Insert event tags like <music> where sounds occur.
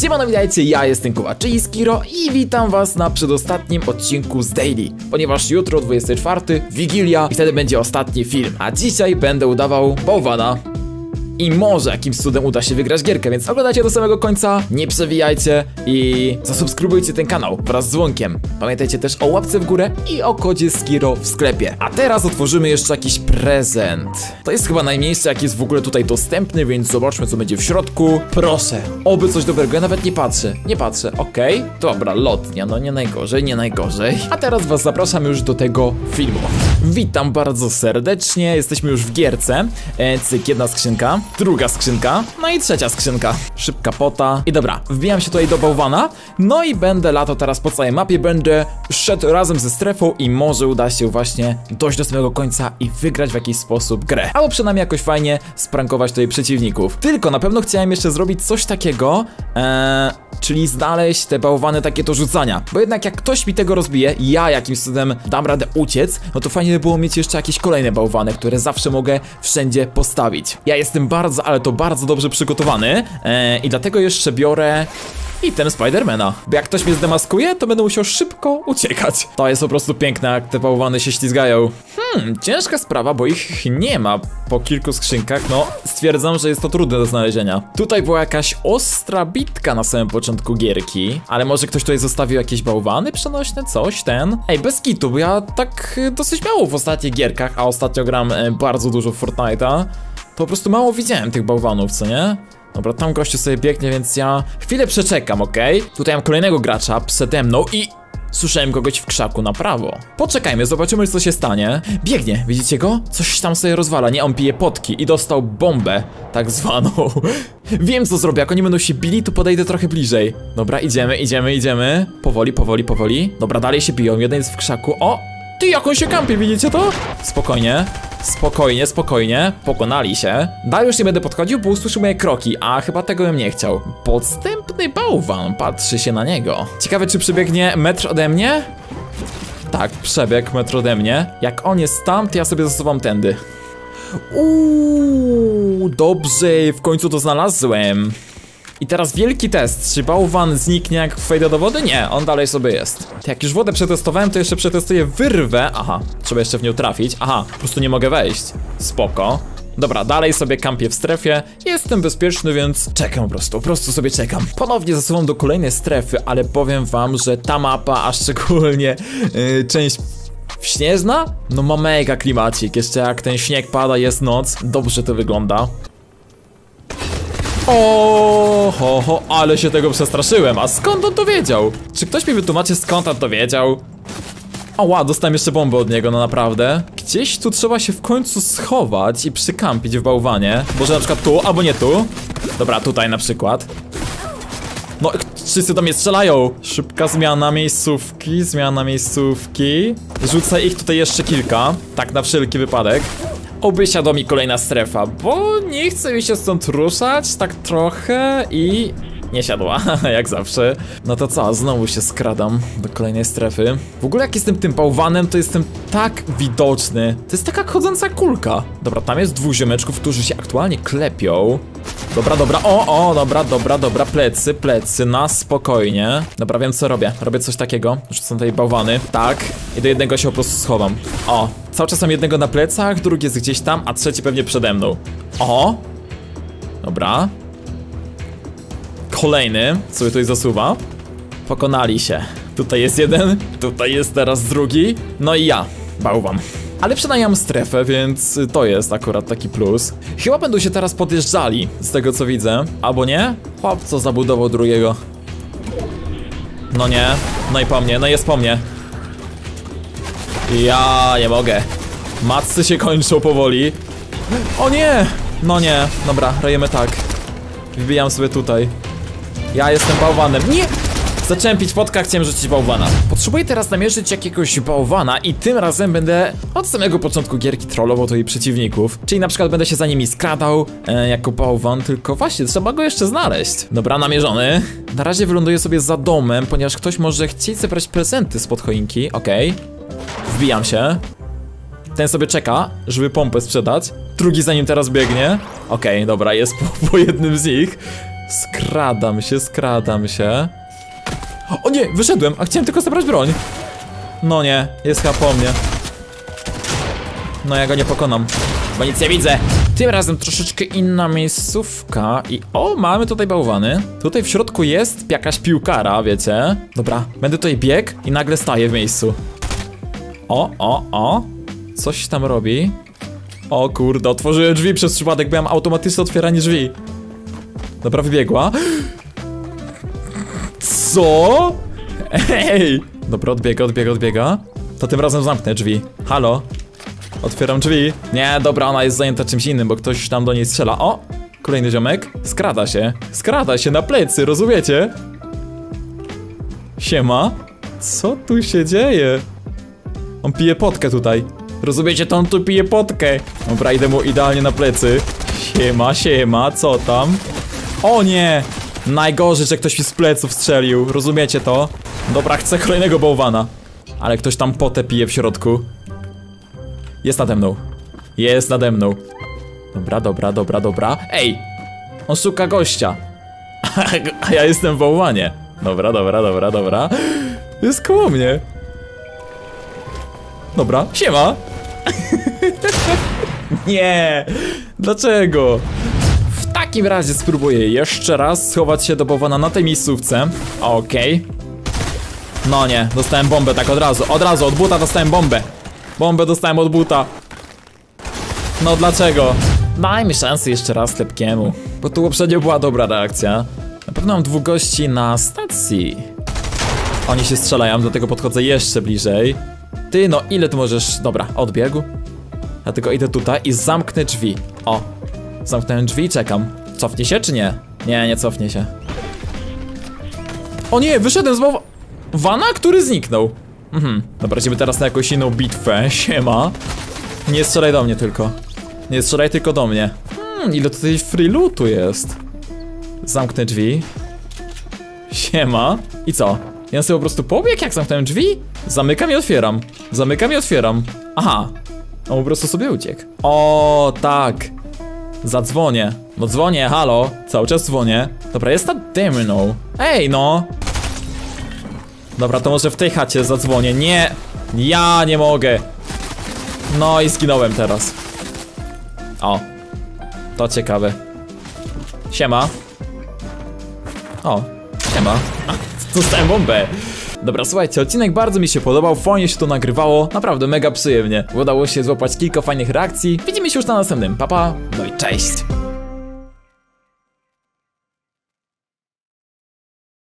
Siemano, witajcie, ja jestem Kuba, czyli Skiro i witam was na przedostatnim odcinku z Daily, ponieważ jutro 24, Wigilia i wtedy będzie ostatni film, a dzisiaj będę udawał bałwana. I może jakimś cudem uda się wygrać gierkę, więc oglądajcie do samego końca, nie przewijajcie i zasubskrybujcie ten kanał wraz z dzwonkiem. Pamiętajcie też o łapce w górę i o kodzie Skiro w sklepie. A teraz otworzymy jeszcze jakiś prezent. To jest chyba najmniejszy jaki jest w ogóle tutaj dostępny, więc zobaczmy co będzie w środku. Proszę, oby coś dobrego, ja nawet nie patrzę, nie patrzę, okej? Dobra, lotnia, no nie najgorzej, nie najgorzej. A teraz was zapraszam już do tego filmu. Witam bardzo serdecznie, jesteśmy już w gierce. E, cyk, jedna skrzynka, druga skrzynka, no i trzecia skrzynka. Szybka pota. I dobra, wbijam się tutaj do bałwana, no i będę lato teraz po całej mapie, będę szedł razem ze strefą i może uda się właśnie dojść do samego końca i wygrać w jakiś sposób grę. Albo przynajmniej jakoś fajnie sprankować tutaj przeciwników. Tylko na pewno chciałem jeszcze zrobić coś takiego, eee, czyli znaleźć te bałwany takie do rzucania. Bo jednak jak ktoś mi tego rozbije, ja jakimś cudem dam radę uciec, no to fajnie by było mieć jeszcze jakieś kolejne bałwany, które zawsze mogę wszędzie postawić. Ja jestem bardzo, ale to bardzo dobrze przygotowany eee, i dlatego jeszcze biorę item Spidermana. Bo jak ktoś mnie zdemaskuje, to będę musiał szybko uciekać. To jest po prostu piękne, jak te bałwany się ślizgają. Hmm, ciężka sprawa, bo ich nie ma po kilku skrzynkach. No, stwierdzam, że jest to trudne do znalezienia. Tutaj była jakaś ostra bitka na samym początku gierki, ale może ktoś tutaj zostawił jakieś bałwany przenośne, coś, ten. Ej, bez kitu, bo ja tak y, dosyć mało w ostatnich gierkach, a ostatnio gram y, bardzo dużo Fortnite'a. To po prostu mało widziałem tych bałwanów, co nie? Dobra, tam gościu sobie biegnie, więc ja chwilę przeczekam, ok? Tutaj mam kolejnego gracza przede mną i słyszałem kogoś w krzaku na prawo. Poczekajmy, zobaczymy co się stanie. Biegnie, widzicie go? Coś tam sobie rozwala, nie? On pije potki i dostał bombę, tak zwaną. <laughs> Wiem co zrobię, jak oni będą się bili, to podejdę trochę bliżej. Dobra, idziemy, idziemy, idziemy. Powoli, powoli, powoli. Dobra, dalej się biją, jeden jest w krzaku. O! Ty, jak on się kampi, widzicie to? Spokojnie. Spokojnie, spokojnie, pokonali się. Dalej już nie będę podchodził, bo usłyszy moje kroki, a chyba tego bym nie chciał. Podstępny bałwan, patrzy się na niego. Ciekawe, czy przebiegnie metr ode mnie? Tak, przebieg metr ode mnie. Jak on jest tam, to ja sobie zasuwam tędy. Uuu, dobrze, w końcu to znalazłem. I teraz wielki test, czy bałwan zniknie jak wejdę do wody? Nie, on dalej sobie jest. Jak już wodę przetestowałem, to jeszcze przetestuję wyrwę. Aha, trzeba jeszcze w nią trafić. Aha, po prostu nie mogę wejść. Spoko. Dobra, dalej sobie kampię w strefie. Jestem bezpieczny, więc czekam po prostu, po prostu sobie czekam. Ponownie zasuwam do kolejnej strefy, ale powiem wam, że ta mapa, a szczególnie yy, część śnieżna, no ma mega klimacik. Jeszcze jak ten śnieg pada, jest noc, dobrze to wygląda. O, ho, ho, ale się tego przestraszyłem. A skąd on to wiedział? Czy ktoś mi wytłumaczy skąd on to wiedział? Ała, dostałem jeszcze bombę od niego, no naprawdę. Gdzieś tu trzeba się w końcu schować i przykampić w bałwanie. Może na przykład tu, albo nie tu. Dobra, tutaj na przykład. No, wszyscy do mnie strzelają. Szybka zmiana miejscówki, zmiana miejscówki. Rzucę ich tutaj jeszcze kilka, tak na wszelki wypadek. Oby siadła mi kolejna strefa, bo nie chcę mi się stąd ruszać tak trochę i nie siadła, <laughs> jak zawsze. No to co, znowu się skradam do kolejnej strefy. W ogóle jak jestem tym bałwanem, to jestem tak widoczny. To jest taka chodząca kulka. Dobra, tam jest dwóch ziomeczków, którzy się aktualnie klepią. Dobra, dobra, o, o, dobra, dobra, dobra, plecy, plecy, na spokojnie. Dobra, wiem co robię. Robię coś takiego, rzucam tutaj bałwany. Tak, i do jednego się po prostu schowam. O, cały czas mam jednego na plecach, drugi jest gdzieś tam, a trzeci pewnie przede mną. O, dobra, kolejny, sobie tutaj zasuwa. Pokonali się. Tutaj jest jeden, tutaj jest teraz drugi, no i ja, bałwan. Ale przynajmniej mam strefę, więc to jest akurat taki plus. Chyba będą się teraz podjeżdżali, z tego co widzę. Albo nie? Chłop, co zabudował drugiego. No nie, no i po mnie, no jest po mnie. Ja nie mogę. Matcy się kończą powoli. O nie! No nie, dobra, rejemy tak. Wbijam sobie tutaj. Ja jestem bałwanem. Nie! Zacząłem pić podka, chciałem rzucić bałwana. Potrzebuję teraz namierzyć jakiegoś bałwana i tym razem będę od samego początku gierki trollował tutaj przeciwników. Czyli na przykład będę się za nimi skradał e, jako bałwan, tylko właśnie trzeba go jeszcze znaleźć. Dobra, namierzony. Na razie wyląduję sobie za domem, ponieważ ktoś może chcieć zebrać prezenty spod choinki. Okej. Okay. Wbijam się. Ten sobie czeka, żeby pompę sprzedać. Drugi za nim teraz biegnie. Okej, okay, dobra, jest po, po jednym z nich. Skradam się, skradam się. O nie, wyszedłem, a chciałem tylko zabrać broń. No nie, jest chyba po mnie. No ja go nie pokonam, bo nic nie widzę. Tym razem troszeczkę inna miejscówka i o, mamy tutaj bałwany. Tutaj w środku jest jakaś piłkara, wiecie. Dobra, będę tutaj bieg i nagle staję w miejscu. O, o, o. Coś tam robi. O kurde, otworzyłem drzwi przez przypadek, mam automatyczne otwieranie drzwi. Dobra, wybiegła. Co? Ej! Dobra, odbiega, odbiega, odbiega. To tym razem zamknę drzwi. Halo? Otwieram drzwi. Nie, dobra, ona jest zajęta czymś innym, bo ktoś tam do niej strzela. O! Kolejny ziomek. Skrada się. Skrada się na plecy, rozumiecie? Siema. Co tu się dzieje? On pije potkę tutaj. Rozumiecie, to on tu pije potkę. Dobra, idę mu idealnie na plecy. Siema, siema, co tam? O nie! Najgorzej, że ktoś mi z pleców strzelił. Rozumiecie to? Dobra, chcę kolejnego bałwana. Ale ktoś tam potę pije w środku. Jest nade mną. Jest nade mną. Dobra, dobra, dobra, dobra. Ej! On szuka gościa. <laughs> A ja jestem w bałwanie. Dobra, dobra, dobra, dobra. Jest koło mnie. Dobra, siema. <laughs> Nie. Dlaczego? Takim razie spróbuję jeszcze raz schować się do bałwana na tej miejscówce. Okej. No nie, dostałem bombę tak od razu. Od razu, od buta dostałem bombę. Bombę dostałem od buta. No dlaczego? Dajmy szansę jeszcze raz lepkiemu. Bo tu poprzednio była dobra reakcja. Na pewno mam dwóch gości na stacji. Oni się strzelają, dlatego podchodzę jeszcze bliżej. Ty, no ile tu możesz... Dobra, odbiegł. Ja tylko idę tutaj i zamknę drzwi. O, zamknąłem drzwi i czekam. Cofnie się czy nie? Nie, nie cofnie się. O nie, wyszedłem z mowa... Wana, który zniknął. Mhm, dobra, idziemy teraz na jakąś inną bitwę. <laughs> Siema. Nie strzelaj do mnie tylko. Nie strzelaj tylko do mnie. Hmm, ile tutaj free lootu jest. Zamknę drzwi. Siema. I co? Ja sobie po prostu pobieg, jak zamknąłem drzwi? Zamykam i otwieram. Zamykam i otwieram. Aha. On po prostu sobie uciekł. O, tak. Zadzwonię. No dzwonię, halo. Cały czas dzwonię. Dobra, jest nade mną. Ej, no. Dobra, to może w tej chacie zadzwonię. Nie. Ja nie mogę. No i zginąłem teraz. O. To ciekawe. Siema. O. Siema. Dostałem bombę. Dobra, słuchajcie, odcinek bardzo mi się podobał, fajnie się to nagrywało, naprawdę mega przyjemnie. Udało się złapać kilka fajnych reakcji. Widzimy się już na następnym, papa, pa. no i cześć!